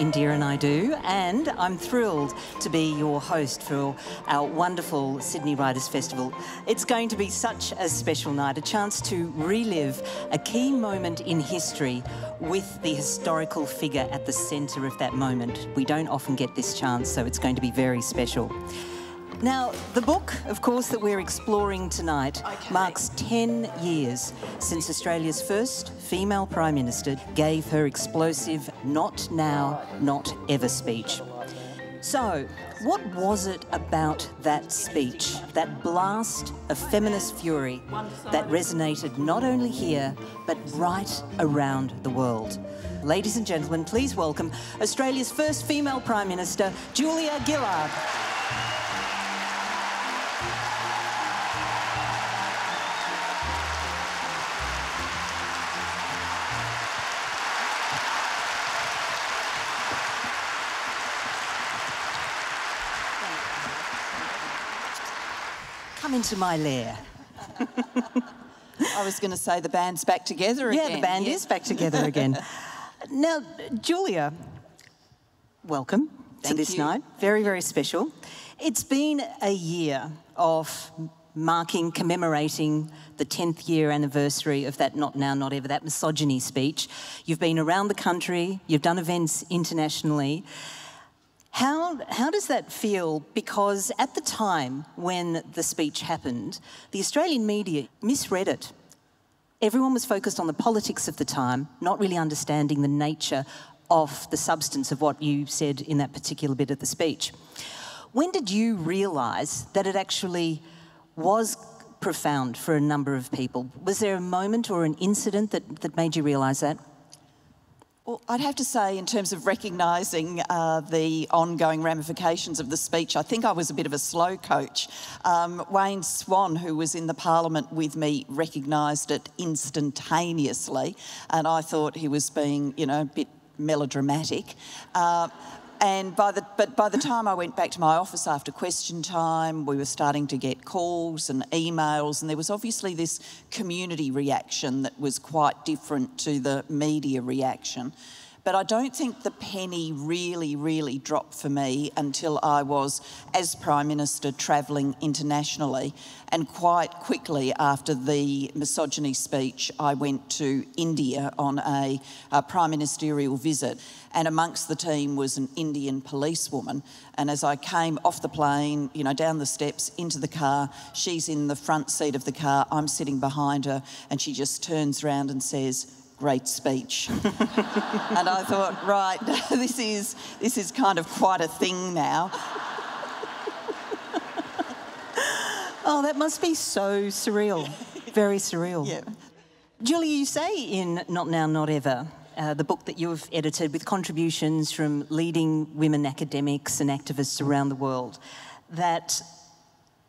Indira Naidoo, and I'm thrilled to be your host for our wonderful Sydney Writers Festival. It's going to be such a special night, a chance to relive a key moment in history with the historical figure at the centre of that moment. We don't often get this chance, so it's going to be very special. Now, the book, of course, that we're exploring tonight okay. marks 10 years since Australia's first female Prime Minister gave her explosive not now, not ever speech. So, what was it about that speech, that blast of feminist fury, that resonated not only here, but right around the world? Ladies and gentlemen, please welcome Australia's first female Prime Minister, Julia Gillard. Come into my lair. I was going to say the band's back together again. Yeah, the band is back together again. now, Julia, welcome Thank to this you. night. Very, very special. It's been a year of marking, commemorating the 10th year anniversary of that Not Now, Not Ever, that misogyny speech. You've been around the country, you've done events internationally. How, how does that feel? Because at the time when the speech happened, the Australian media misread it. Everyone was focused on the politics of the time, not really understanding the nature of the substance of what you said in that particular bit of the speech. When did you realise that it actually was profound for a number of people? Was there a moment or an incident that, that made you realise that? Well, I'd have to say, in terms of recognising uh, the ongoing ramifications of the speech, I think I was a bit of a slow coach. Um, Wayne Swan, who was in the parliament with me, recognised it instantaneously, and I thought he was being, you know, a bit melodramatic. Uh, and by the, but by the time I went back to my office after question time, we were starting to get calls and emails, and there was obviously this community reaction that was quite different to the media reaction. But I don't think the penny really, really dropped for me until I was, as Prime Minister, travelling internationally. And quite quickly after the misogyny speech, I went to India on a, a prime ministerial visit. And amongst the team was an Indian policewoman. And as I came off the plane, you know, down the steps into the car, she's in the front seat of the car, I'm sitting behind her, and she just turns around and says, great speech. and I thought, right, this is, this is kind of quite a thing now. oh, that must be so surreal. Very surreal. Yeah. Julia, you say in Not Now, Not Ever, uh, the book that you've edited with contributions from leading women academics and activists around the world, that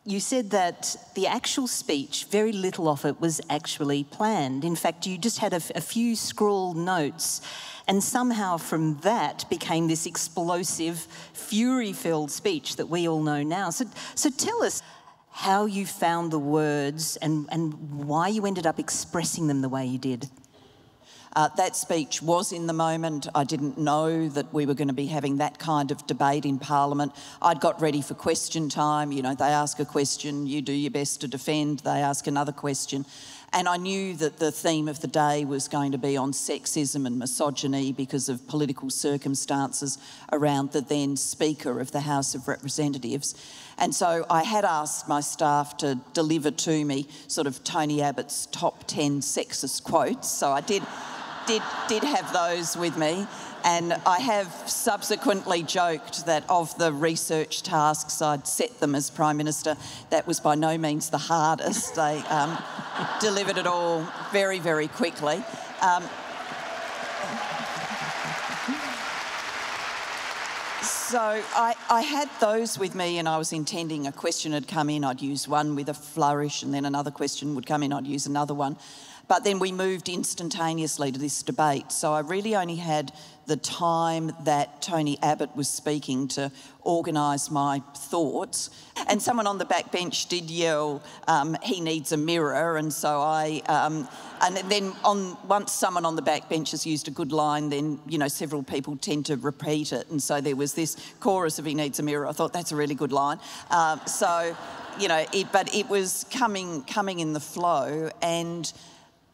you said that the actual speech, very little of it was actually planned. In fact, you just had a, a few scrawled notes, and somehow from that became this explosive, fury filled speech that we all know now. So, so tell us how you found the words and, and why you ended up expressing them the way you did. Uh, that speech was in the moment. I didn't know that we were going to be having that kind of debate in Parliament. I'd got ready for question time. You know, they ask a question, you do your best to defend, they ask another question. And I knew that the theme of the day was going to be on sexism and misogyny because of political circumstances around the then Speaker of the House of Representatives. And so I had asked my staff to deliver to me sort of Tony Abbott's top 10 sexist quotes. So I did did, did have those with me. And I have subsequently joked that of the research tasks I'd set them as Prime Minister, that was by no means the hardest. They um, delivered it all very, very quickly. Um, so I, I, had those with me, and I was intending a question had come in, I'd use one with a flourish, and then another question would come in, I'd use another one. But then we moved instantaneously to this debate. So I really only had the time that Tony Abbott was speaking to organise my thoughts. And someone on the back bench did yell, um, "He needs a mirror," and so I. Um, and then on once someone on the back bench has used a good line, then you know several people tend to repeat it, and so there was this chorus of "He needs a mirror." I thought that's a really good line. Um, so, you know, it, but it was coming coming in the flow, and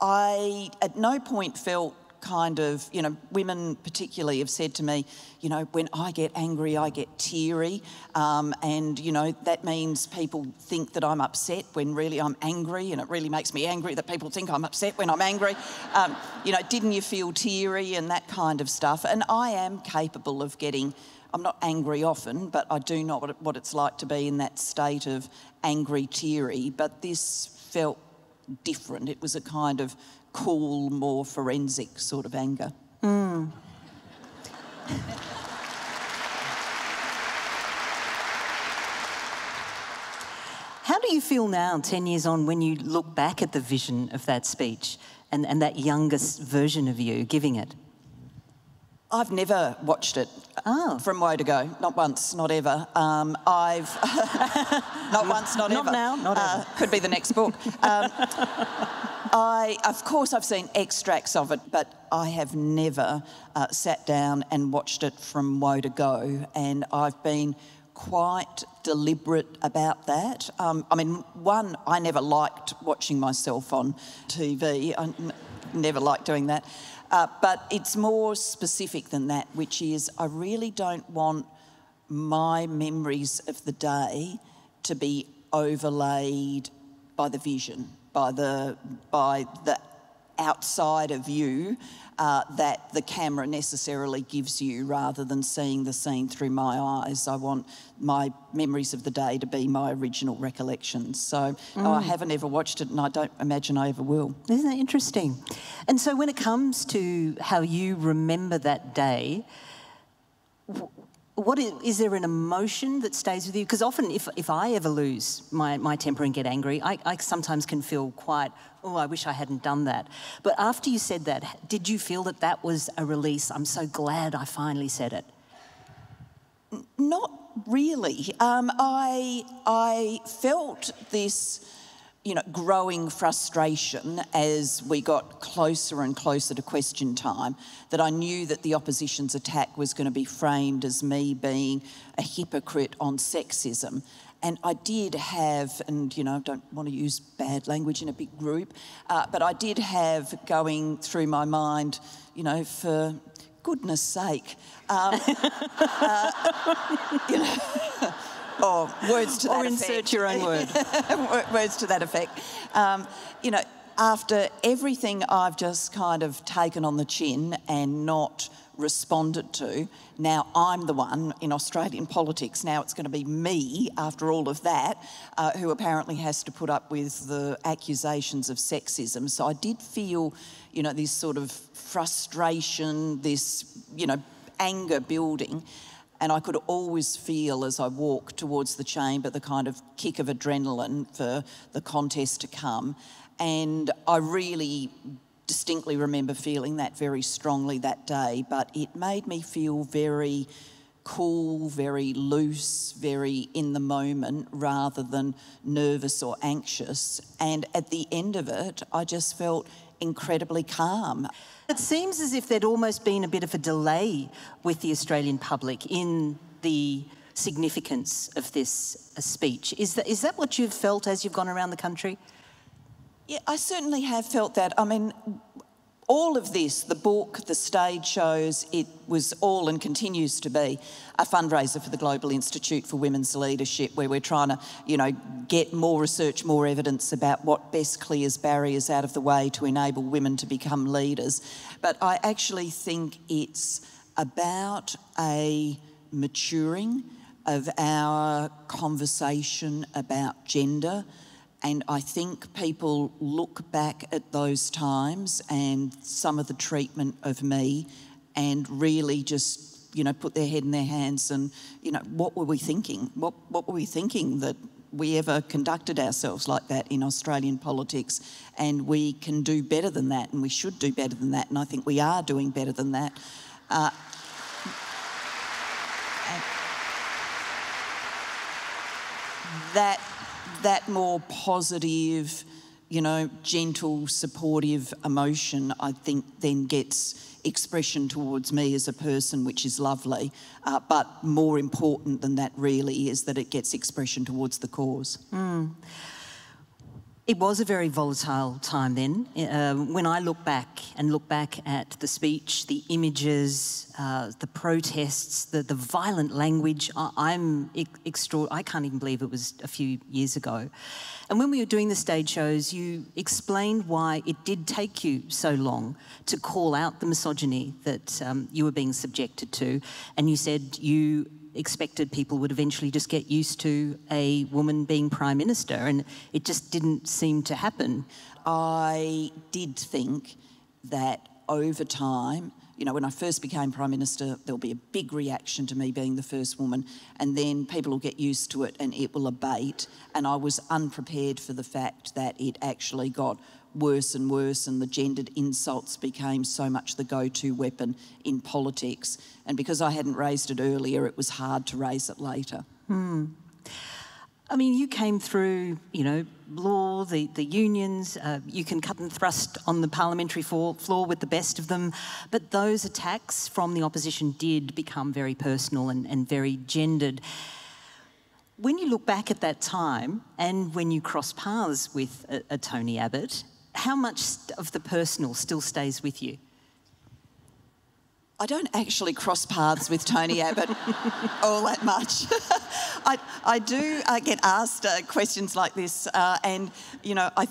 I at no point felt kind of, you know, women particularly have said to me, you know, when I get angry, I get teary. Um, and, you know, that means people think that I'm upset when really I'm angry. And it really makes me angry that people think I'm upset when I'm angry. Um, you know, didn't you feel teary and that kind of stuff? And I am capable of getting. I'm not angry often, but I do know what it's like to be in that state of angry, teary. But this felt different. It was a kind of cool, more forensic sort of anger. Mm. How do you feel now, 10 years on, when you look back at the vision of that speech and, and that youngest version of you giving it? I've never watched it oh. from Whoa to Go. Not once, not ever. Um, I've not once, not, not ever. Now, not uh, ever. Could be the next book. Um, I, of course, I've seen extracts of it, but I have never uh, sat down and watched it from Whoa to Go, and I've been quite deliberate about that. Um, I mean, one, I never liked watching myself on TV. I n- never liked doing that. Uh, but it's more specific than that, which is I really don't want my memories of the day to be overlaid by the vision, by the by the outside of you uh, that the camera necessarily gives you rather than seeing the scene through my eyes. I want my memories of the day to be my original recollections. So mm. I haven't ever watched it and I don't imagine I ever will. Isn't that interesting? And so when it comes to how you remember that day, what is, is, there an emotion that stays with you? Because often, if, if I ever lose my, my temper and get angry, I, I sometimes can feel quite, oh, I wish I hadn't done that. But after you said that, did you feel that that was a release? I'm so glad I finally said it. Not really. Um, I, I felt this you know, growing frustration as we got closer and closer to question time that I knew that the opposition's attack was going to be framed as me being a hypocrite on sexism. And I did have, and you know, I don't want to use bad language in a big group, uh, but I did have going through my mind, you know, for goodness sake, um, uh, you know. or words to that or insert your own word. words to that effect. Um, you know, after everything I've just kind of taken on the chin and not responded to, now I'm the one in Australian politics. Now it's going to be me, after all of that, uh, who apparently has to put up with the accusations of sexism. So I did feel, you know, this sort of frustration, this, you know, anger building. And I could always feel as I walked towards the chamber the kind of kick of adrenaline for the contest to come. And I really distinctly remember feeling that very strongly that day, but it made me feel very cool, very loose, very in the moment rather than nervous or anxious. And at the end of it, I just felt incredibly calm. It seems as if there'd almost been a bit of a delay with the Australian public in the significance of this uh, speech. Is that, is that what you've felt as you've gone around the country? Yeah, I certainly have felt that. I mean, all of this, the book, the stage shows, it was all and continues to be a fundraiser for the Global Institute for Women's Leadership, where we're trying to, you know, get more research, more evidence about what best clears barriers out of the way to enable women to become leaders. But I actually think it's about a maturing of our conversation about gender and I think people look back at those times and some of the treatment of me and really just, you know, put their head in their hands and, you know, what were we thinking? What, what were we thinking that we ever conducted ourselves like that in Australian politics, and we can do better than that, and we should do better than that, and I think we are doing better than that. Uh, that that more positive, you know, gentle, supportive emotion, I think, then gets expression towards me as a person, which is lovely. Uh, but more important than that, really, is that it gets expression towards the cause. Mm. It was a very volatile time then. Uh, when I look back and look back at the speech, the images, uh, the protests, the, the violent language, I, am extra. I can't even believe it was a few years ago. And when we were doing the stage shows, you explained why it did take you so long to call out the misogyny that um, you were being subjected to. And you said you expected people would eventually just get used to a woman being prime minister, and it just didn't seem to happen. I did think that over time, you know, when I first became Prime Minister, there'll be a big reaction to me being the first woman, and then people will get used to it and it will abate. And I was unprepared for the fact that it actually got worse and worse, and the gendered insults became so much the go to weapon in politics. And because I hadn't raised it earlier, it was hard to raise it later. Hmm. I mean, you came through, you know, law, the, the unions, uh, you can cut and thrust on the parliamentary floor, with the best of them, but those attacks from the opposition did become very personal and, and very gendered. When you look back at that time and when you cross paths with a, a Tony Abbott, how much of the personal still stays with you? I don't actually cross paths with Tony Abbott all that much. I, I do uh, get asked uh, questions like this, uh, and you know, I,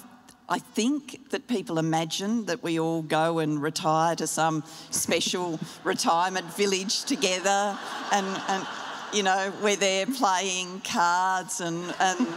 I think that people imagine that we all go and retire to some special retirement village together, and, and you know, we're there playing cards and, and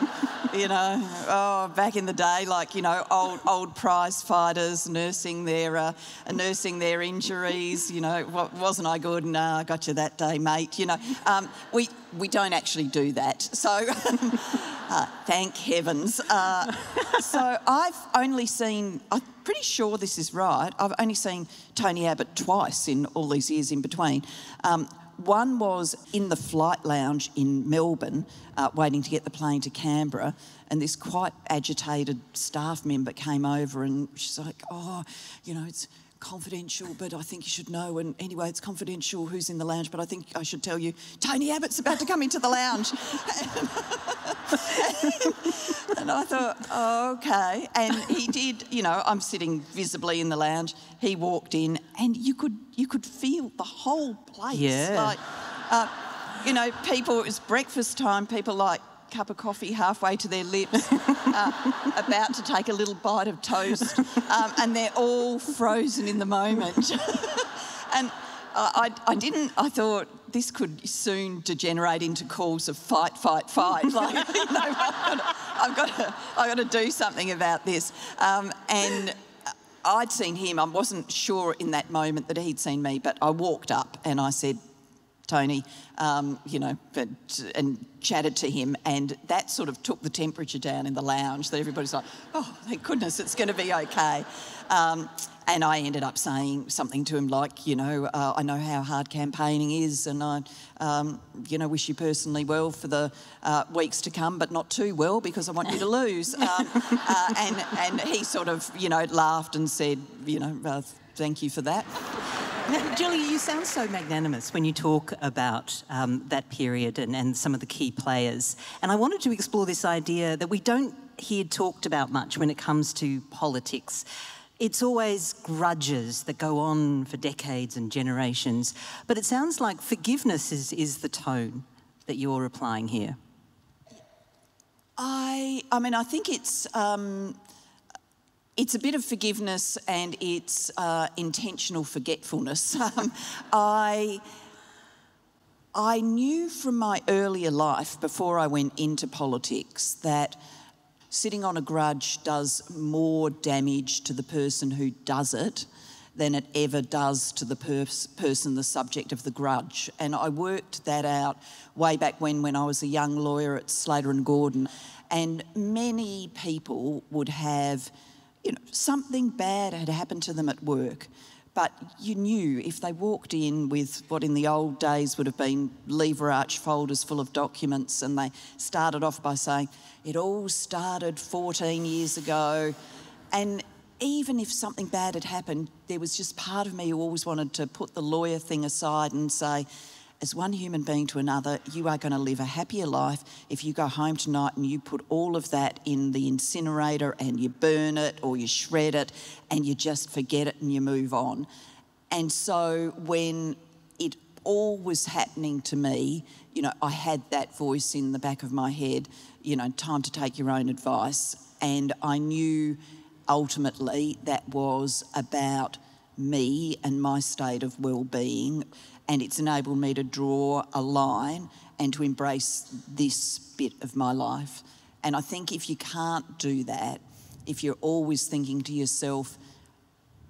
you know, oh, back in the day, like, you know, old, old prize fighters nursing their, uh, nursing their injuries, you know, wasn't I good? No, I got you that day, mate, you know. Um, we, we don't actually do that. So, uh, thank heavens. Uh, so I've only seen, I'm pretty sure this is right, I've only seen Tony Abbott twice in all these years in between. Um, one was in the flight lounge in Melbourne, uh, waiting to get the plane to Canberra, and this quite agitated staff member came over and she's like, Oh, you know, it's confidential, but I think you should know. And anyway, it's confidential who's in the lounge, but I think I should tell you Tony Abbott's about to come into the lounge. and I thought, oh, okay. And he did, you know, I'm sitting visibly in the lounge. He walked in and you could you could feel the whole place. Yeah. Like, uh, you know, people, it was breakfast time, people like cup of coffee halfway to their lips, uh, about to take a little bite of toast, um, and they're all frozen in the moment. and I, I, didn't, I thought this could soon degenerate into calls of fight, fight, fight. Like, you know, I've got to, I've got to do something about this. Um, and I'd seen him, I wasn't sure in that moment that he'd seen me, but I walked up and I said, Tony, um, you know, but, and chatted to him, and that sort of took the temperature down in the lounge. That everybody's like, "Oh, thank goodness, it's going to be okay." Um, and I ended up saying something to him like, you know, uh, I know how hard campaigning is, and I, um, you know, wish you personally well for the uh, weeks to come, but not too well because I want you to lose. Um, uh, and and he sort of, you know, laughed and said, you know, thank you for that. Julia, you sound so magnanimous when you talk about um, that period and, and some of the key players. And I wanted to explore this idea that we don't hear talked about much when it comes to politics. It's always grudges that go on for decades and generations. But it sounds like forgiveness is, is the tone that you're applying here. I, I mean, I think it's um, it's a bit of forgiveness and it's uh, intentional forgetfulness. Um, I, I knew from my earlier life, before I went into politics, that sitting on a grudge does more damage to the person who does it than it ever does to the pers- person, the subject of the grudge. And I worked that out way back when, when I was a young lawyer at Slater and Gordon. And many people would have, you know, something bad had happened to them at work. But you knew if they walked in with what in the old days would have been lever arch folders full of documents and they started off by saying, It all started 14 years ago. And even if something bad had happened, there was just part of me who always wanted to put the lawyer thing aside and say, as one human being to another, you are going to live a happier life if you go home tonight and you put all of that in the incinerator and you burn it or you shred it and you just forget it and you move on. And so when it all was happening to me, you know, I had that voice in the back of my head, you know, time to take your own advice. And I knew ultimately that was about me and my state of well-being and it's enabled me to draw a line and to embrace this bit of my life. And I think if you can't do that, if you're always thinking to yourself,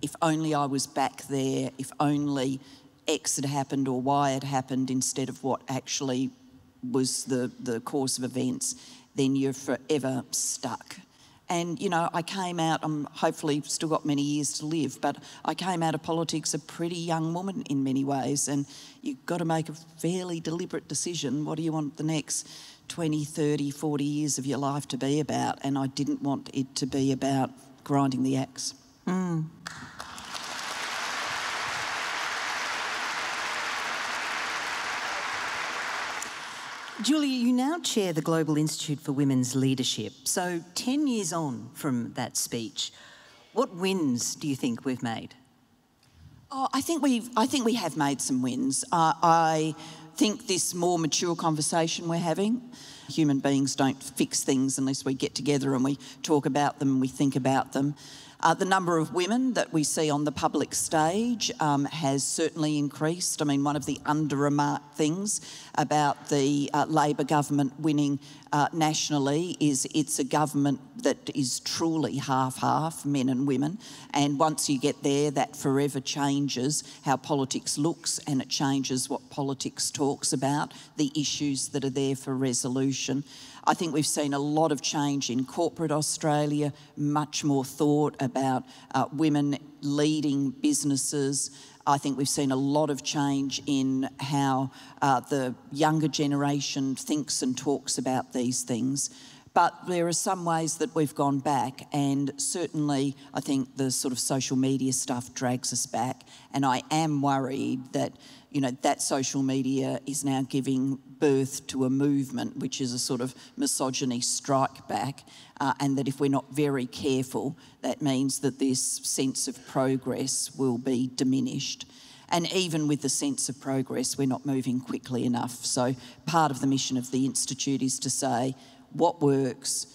if only I was back there, if only X had happened or Y had happened instead of what actually was the, the course of events, then you're forever stuck. And, you know, I came out, I'm hopefully still got many years to live, but I came out of politics a pretty young woman in many ways. And you've got to make a fairly deliberate decision. What do you want the next 20, 30, 40 years of your life to be about? And I didn't want it to be about grinding the axe. Mm. Julia, you now chair the Global Institute for Women's Leadership. So, 10 years on from that speech, what wins do you think we've made? Oh, I think we've. I think we have made some wins. Uh, I think this more mature conversation we're having. Human beings don't fix things unless we get together and we talk about them and we think about them. Uh, the number of women that we see on the public stage um, has certainly increased. I mean, one of the under-remarked things about the uh, Labor government winning uh, nationally is it's a government that is truly half-half, men and women. And once you get there, that forever changes how politics looks and it changes what politics talks about, the issues that are there for resolution. I think we've seen a lot of change in corporate Australia, much more thought about uh, women leading businesses. I think we've seen a lot of change in how uh, the younger generation thinks and talks about these things. But there are some ways that we've gone back, and certainly I think the sort of social media stuff drags us back. And I am worried that you know, that social media is now giving birth to a movement which is a sort of misogyny strike back, uh, and that if we're not very careful, that means that this sense of progress will be diminished. And even with the sense of progress, we're not moving quickly enough. So, part of the mission of the Institute is to say what works,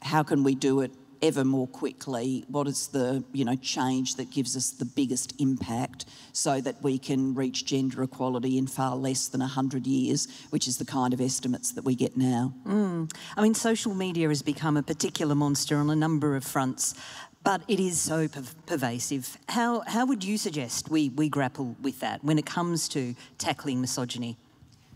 how can we do it ever more quickly what is the you know change that gives us the biggest impact so that we can reach gender equality in far less than 100 years which is the kind of estimates that we get now mm. i mean social media has become a particular monster on a number of fronts but it is so pervasive. How, how would you suggest we, we grapple with that when it comes to tackling misogyny?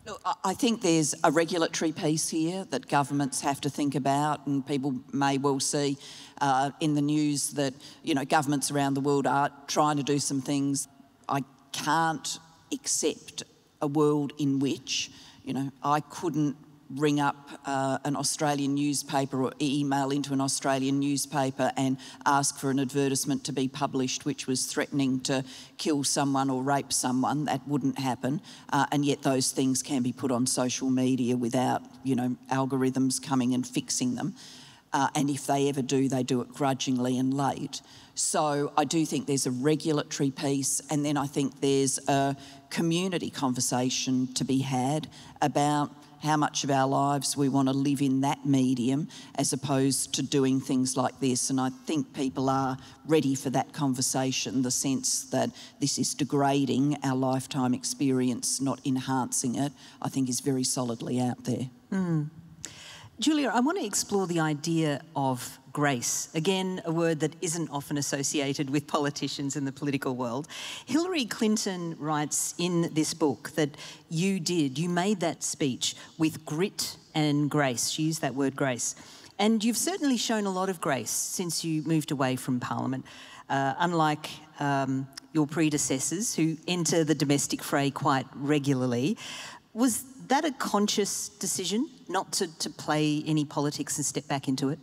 Look, I think there's a regulatory piece here that governments have to think about, and people may well see uh, in the news that you know governments around the world are trying to do some things. I can't accept a world in which you know I couldn't ring up uh, an Australian newspaper or email into an Australian newspaper and ask for an advertisement to be published which was threatening to kill someone or rape someone. That wouldn't happen. Uh, and yet those things can be put on social media without, you know, algorithms coming and fixing them. Uh, and if they ever do, they do it grudgingly and late. So I do think there's a regulatory piece, and then I think there's a community conversation to be had about how much of our lives we want to live in that medium as opposed to doing things like this. And I think people are ready for that conversation, the sense that this is degrading our lifetime experience, not enhancing it, I think is very solidly out there. Mm. Julia, I want to explore the idea of grace. Again, a word that isn't often associated with politicians in the political world. Hillary Clinton writes in this book that you did, you made that speech with grit and grace. She used that word grace. And you've certainly shown a lot of grace since you moved away from Parliament, uh, unlike um, your predecessors who enter the domestic fray quite regularly. Was that a conscious decision not to, to play any politics and step back into it?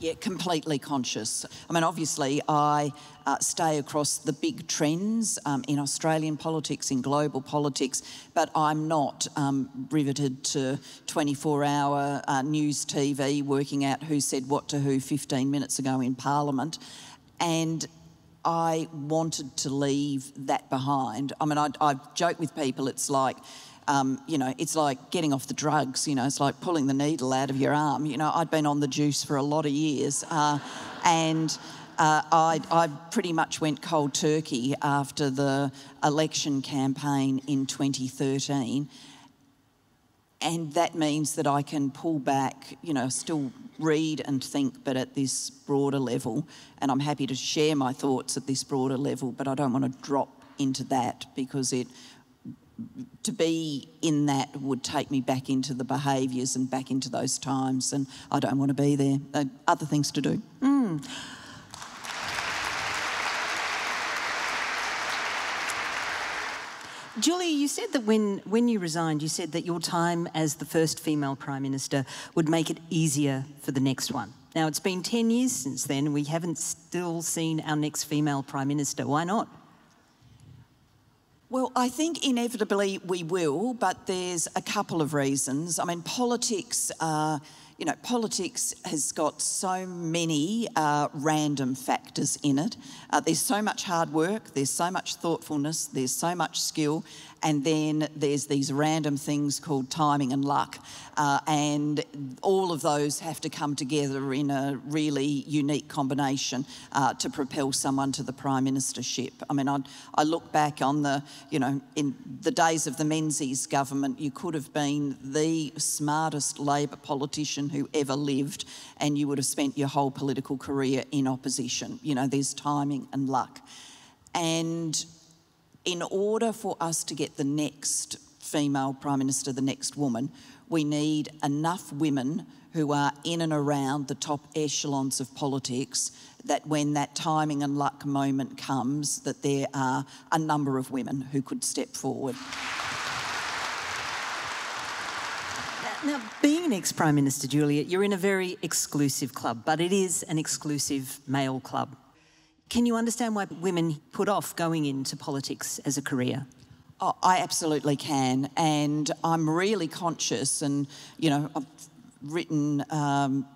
Yeah, completely conscious. I mean, obviously, I uh, stay across the big trends um, in Australian politics, in global politics, but I'm not um, riveted to 24 hour uh, news TV working out who said what to who 15 minutes ago in Parliament. And I wanted to leave that behind. I mean, I, I joke with people, it's like, um, you know, it's like getting off the drugs, you know, it's like pulling the needle out of your arm. You know, I'd been on the juice for a lot of years uh, and uh, I, I pretty much went cold turkey after the election campaign in 2013 and that means that I can pull back, you know, still read and think, but at this broader level. And I'm happy to share my thoughts at this broader level, but I don't want to drop into that because it to be in that would take me back into the behaviours and back into those times, and I don't want to be there. Uh, other things to do. Mm. Julia, you said that when, when you resigned, you said that your time as the first female Prime Minister would make it easier for the next one. Now, it's been 10 years since then, and we haven't still seen our next female Prime Minister. Why not? Well, I think inevitably we will, but there's a couple of reasons. I mean, politics, uh, you know, politics has got so many uh, random factors in it. Uh, there's so much hard work, there's so much thoughtfulness, there's so much skill, and then there's these random things called timing and luck. Uh, and all of those have to come together in a really unique combination uh, to propel someone to the prime ministership. I mean, I, I look back on the, you know, in the days of the Menzies government, you could have been the smartest Labor politician who ever lived, and you would have spent your whole political career in opposition. You know, there's timing and luck. And in order for us to get the next female Prime Minister, the next woman, we need enough women who are in and around the top echelons of politics that when that timing and luck moment comes that there are a number of women who could step forward. Now, being an ex Prime Minister, Julia, you're in a very exclusive club, but it is an exclusive male club. Can you understand why women put off going into politics as a career? Oh, I absolutely can. And I'm really conscious, and, you know, I've written. Um,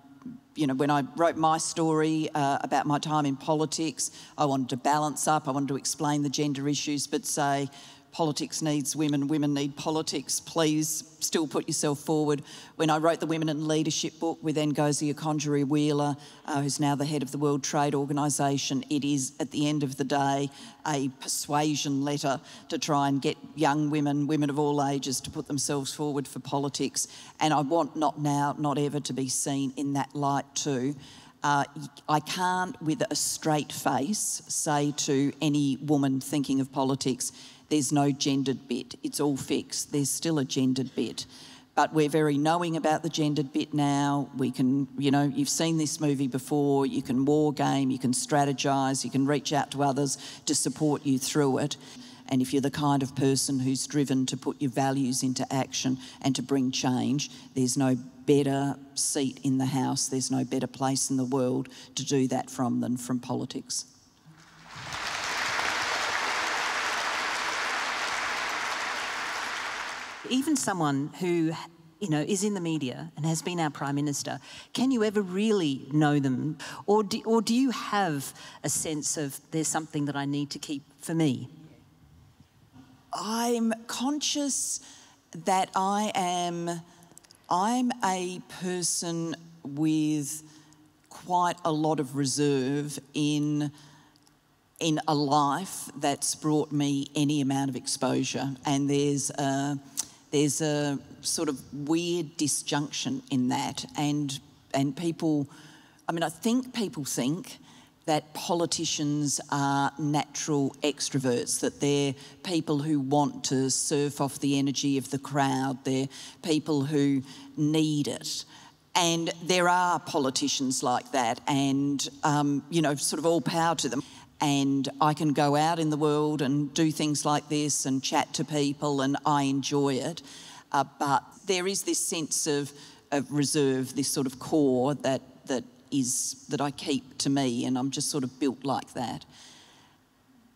you know, when I wrote my story uh, about my time in politics, I wanted to balance up, I wanted to explain the gender issues, but say, politics needs women, women need politics. Please still put yourself forward. When I wrote the Women in Leadership book with Ngozi Okonjo-Iweala, uh, who's now the head of the World Trade Organisation, it is at the end of the day a persuasion letter to try and get young women, women of all ages, to put themselves forward for politics. And I want not now, not ever to be seen in that light too. Uh, I can't, with a straight face, say to any woman thinking of politics, there's no gendered bit. It's all fixed. There's still a gendered bit. But we're very knowing about the gendered bit now. We can, you know, you've seen this movie before. You can war game, you can strategise, you can reach out to others to support you through it. And if you're the kind of person who's driven to put your values into action and to bring change, there's no better seat in the House, there's no better place in the world to do that from than from politics. Even someone who you know, is in the media and has been our Prime Minister, can you ever really know them? Or do, or do you have a sense of there's something that I need to keep for me? I'm conscious that I am I'm a person with quite a lot of reserve in in a life that's brought me any amount of exposure and there's there's a sort of weird disjunction in that, and and people, I mean, I think people think that politicians are natural extroverts, that they're people who want to surf off the energy of the crowd, they're people who need it. And there are politicians like that, and, um, you know, sort of all power to them. And I can go out in the world and do things like this and chat to people, and I enjoy it. Uh, but there is this sense of, of reserve, this sort of core that, that is that I keep to me, and I'm just sort of built like that.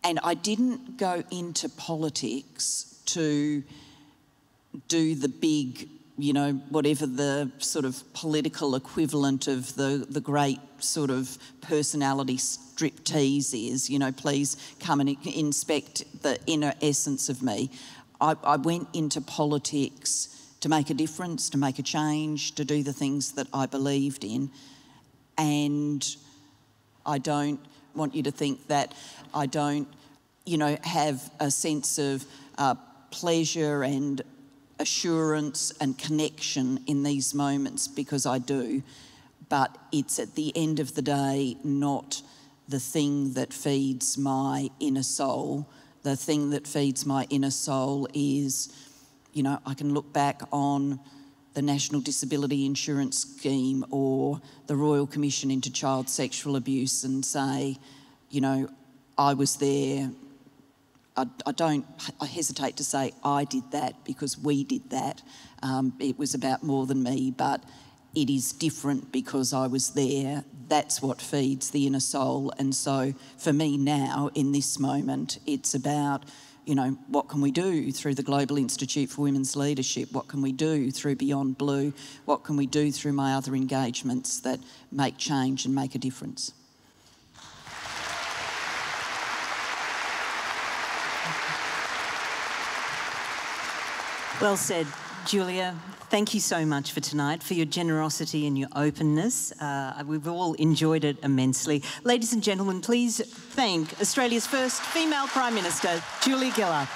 And I didn't go into politics to do the big, you know, whatever the sort of political equivalent of the, the great sort of personality striptease is, you know, please come and inspect the inner essence of me. I, I went into politics to make a difference, to make a change, to do the things that I believed in. And I don't want you to think that I don't, you know, have a sense of uh, pleasure and assurance and connection in these moments because I do. But it's at the end of the day not the thing that feeds my inner soul. The thing that feeds my inner soul is, you know, I can look back on the National Disability Insurance Scheme or the Royal Commission into Child Sexual Abuse and say, you know, I was there. I, I don't, I hesitate to say I did that because we did that. Um, it was about more than me, but it is different because I was there. That's what feeds the inner soul. And so for me now, in this moment, it's about you know, what can we do through the Global Institute for Women's Leadership? What can we do through Beyond Blue? What can we do through my other engagements that make change and make a difference? Well said, Julia. Thank you so much for tonight, for your generosity and your openness. Uh, we've all enjoyed it immensely. Ladies and gentlemen, please thank Australia's first female Prime Minister, Julia Gillard.